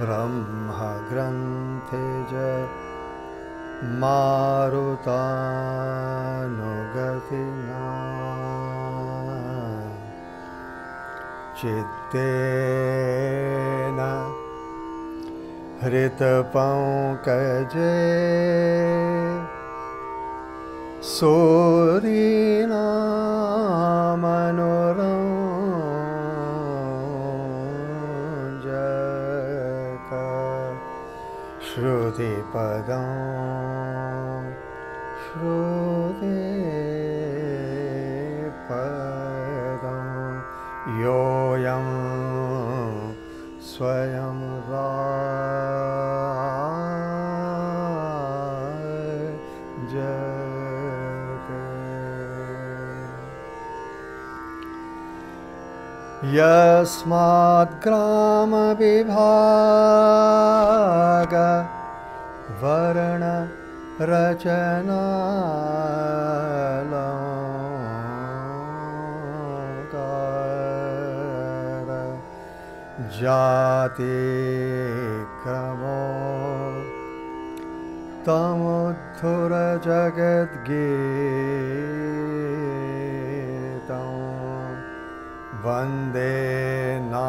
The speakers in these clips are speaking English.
ब्रह्मग्रन्थे च मारुतानुगतिना। चित्तेन हृतपङ्कजे सूरिणामनो पदं श्रुते पदं योऽयं स्वयं वा। यस्माद्ग्रामविभाग वर्ण रचना जाति क्रमो तमुथुर जगद्गी तं वन्देना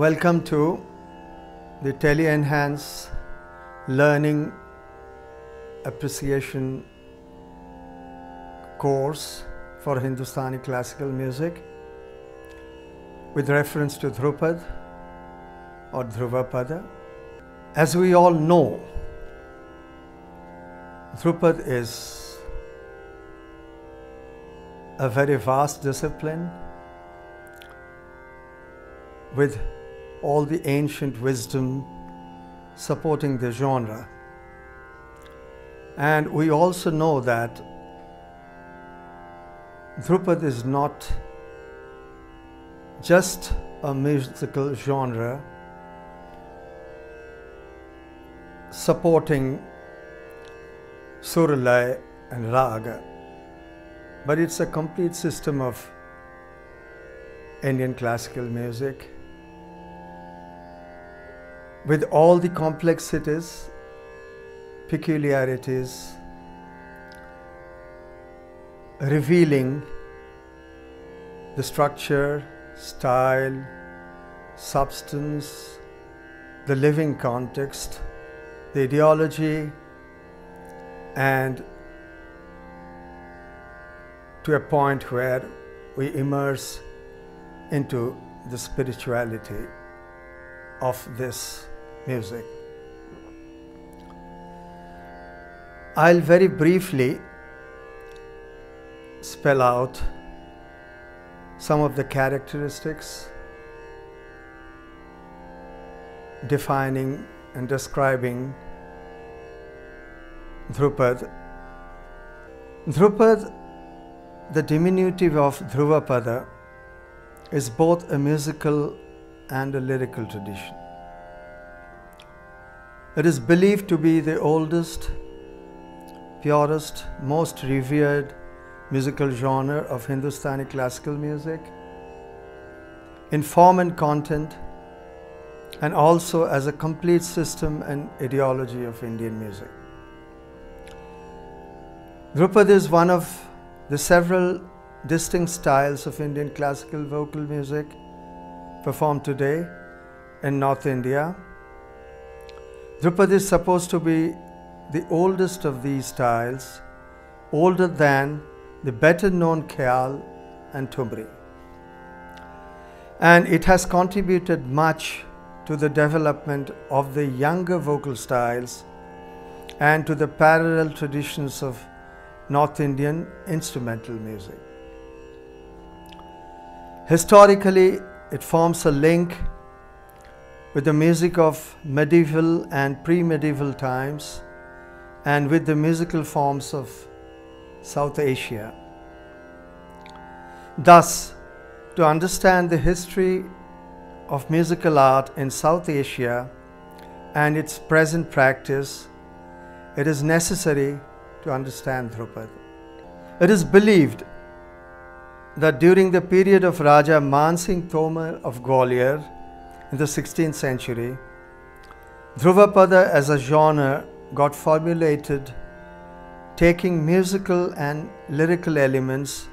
Welcome to the Tele Enhance Learning Appreciation course for Hindustani classical music with reference to Dhrupad or Dhruvapada. As we all know, Dhrupad is a very vast discipline with all the ancient wisdom supporting the genre. And we also know that Dhrupad is not just a musical genre supporting Suralay and Raga, but it's a complete system of Indian classical music with all the complexities, peculiarities, revealing the structure, style, substance, the living context, the ideology, and to a point where we immerse into the spirituality of this music. I'll very briefly spell out some of the characteristics defining and describing Dhrupad. Dhrupad, the diminutive of Dhruvapada, is both a musical and a lyrical tradition. It is believed to be the oldest, purest, most revered musical genre of Hindustani classical music in form and content, and also as a complete system and ideology of Indian music. Dhrupad is one of the several distinct styles of Indian classical vocal music performed today in North India. Dhrupad is supposed to be the oldest of these styles, older than the better known Khyal and Thumri. And it has contributed much to the development of the younger vocal styles and to the parallel traditions of North Indian instrumental music. Historically, it forms a link with the music of medieval and pre medieval times and with the musical forms of South Asia. Thus, to understand the history of musical art in South Asia and its present practice, it is necessary to understand Dhrupad. It is believed that during the period of Raja Mansingh Tomar of Gwalior in the 16th century, Dhruvapada as a genre got formulated taking musical and lyrical elements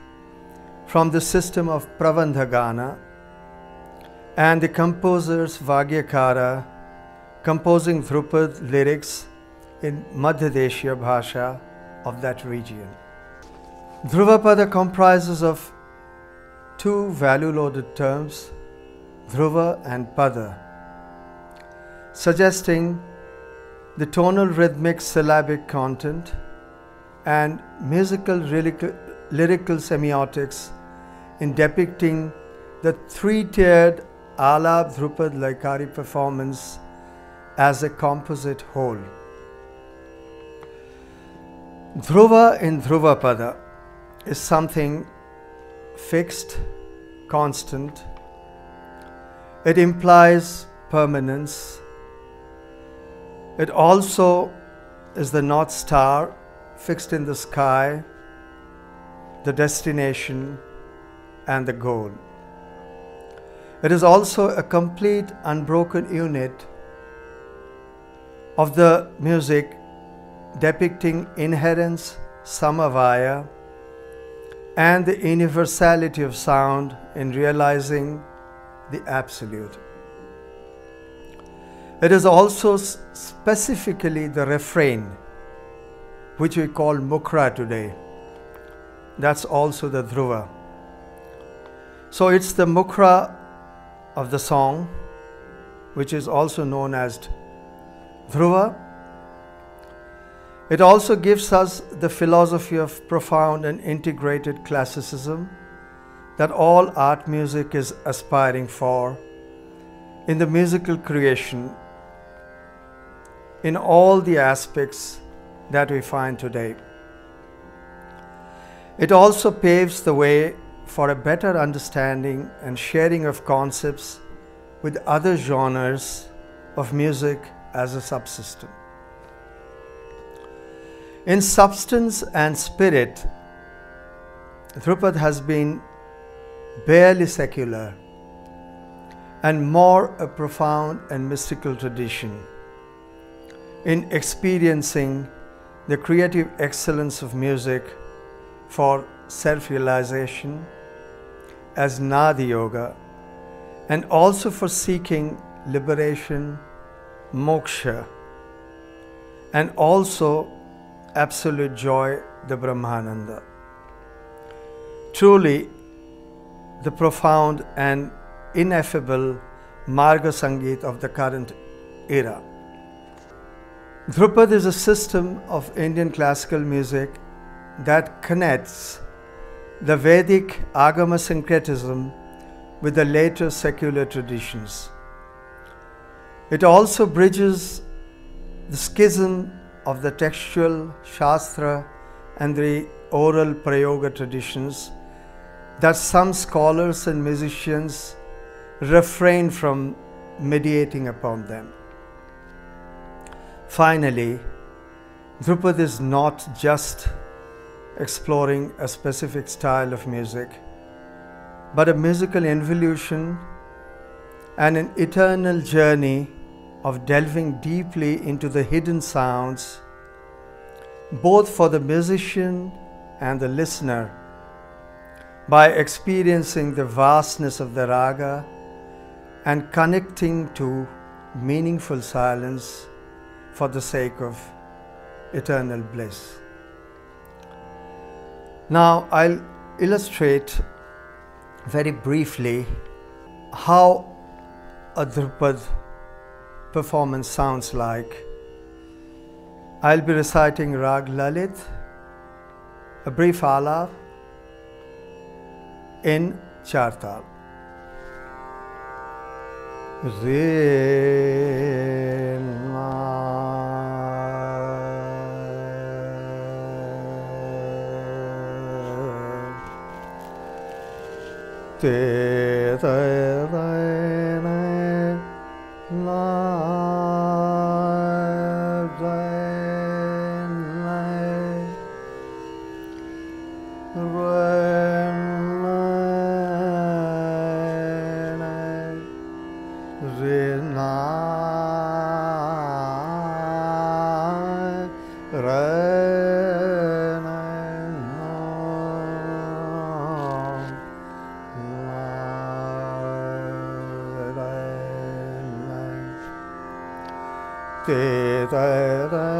from the system of Prabandhagana and the composers Vagyakara composing Dhrupad lyrics in Madhyadeshiya Bhasha of that region. Dhruvapada comprises of two value-loaded terms, Dhruva and Pada, suggesting the tonal rhythmic syllabic content and musical lyrical, lyrical semiotics in depicting the three-tiered Alap Dhrupad Laikari performance as a composite whole. Dhruva in Dhruvapada is something fixed, constant. It implies permanence. It also is the North Star fixed in the sky, the destination, and the goal. It is also a complete unbroken unit of the music depicting inherence, samavaya, and the universality of sound in realizing the absolute. It is also specifically the refrain, which we call mukhra today. That's also the dhruva. So it's the mukhra of the song, which is also known as dhruva. It also gives us the philosophy of profound and integrated classicism that all art music is aspiring for in the musical creation in all the aspects that we find today. It also paves the way for a better understanding and sharing of concepts with other genres of music as a subsystem. In substance and spirit, Dhrupad has been barely secular and more a profound and mystical tradition in experiencing the creative excellence of music for self realization as Nada Yoga and also for seeking liberation, moksha, and also absolute joy, the Brahmananda. Truly, the profound and ineffable Marga Sangeet of the current era. Dhrupad is a system of Indian classical music that connects the Vedic Agama syncretism with the later secular traditions. It also bridges the schism of the textual Shastra and the oral Prayoga traditions that some scholars and musicians refrain from mediating upon them. Finally, Dhrupad is not just exploring a specific style of music, but a musical involution and an eternal journey of delving deeply into the hidden sounds, both for the musician and the listener, by experiencing the vastness of the raga and connecting to meaningful silence for the sake of eternal bliss. Now, I'll illustrate very briefly how a Dhrupad performance sounds like. I'll be reciting Rag Lalit, a brief इन चार ताल। रे ते in Chartal.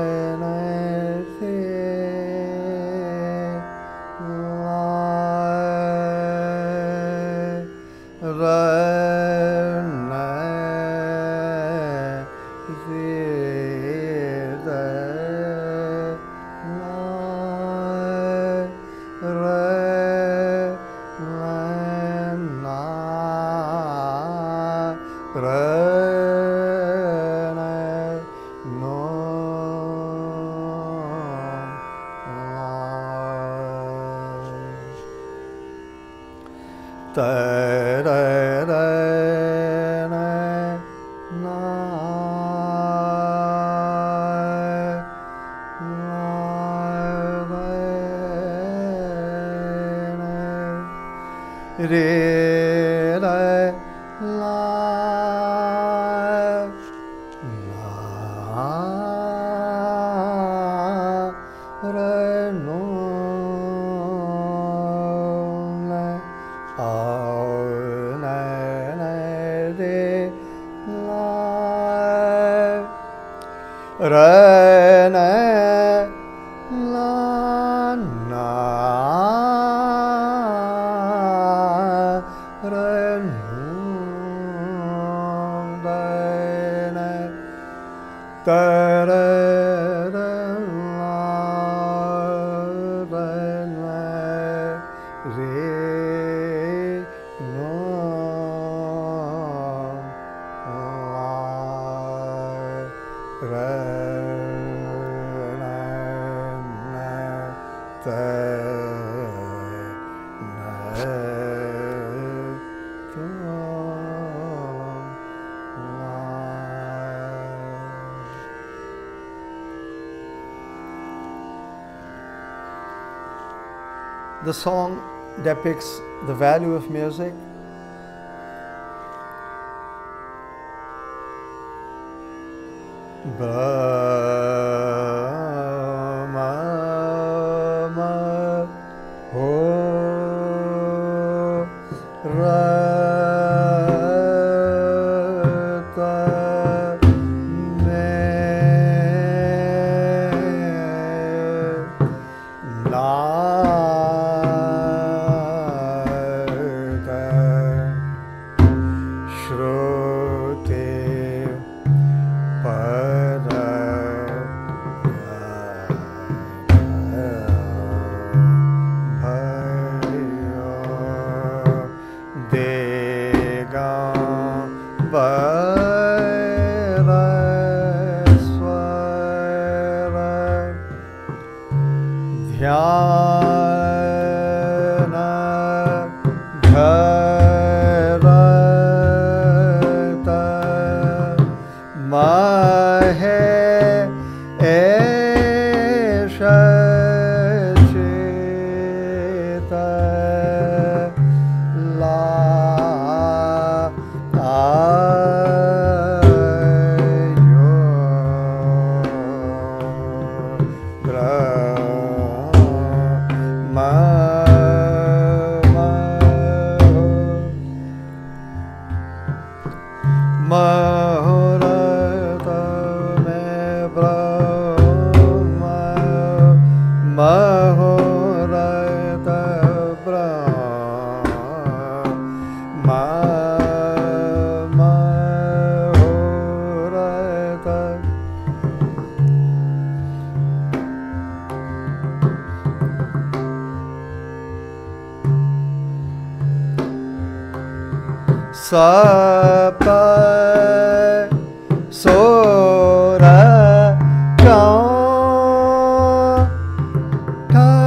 Re te The song depicts the value of music. Nah. Hare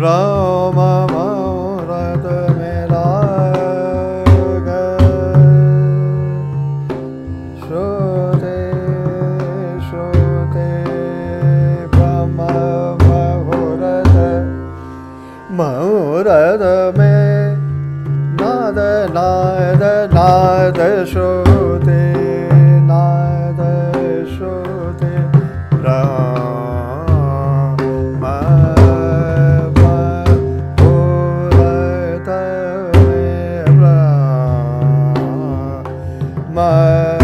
Rama. my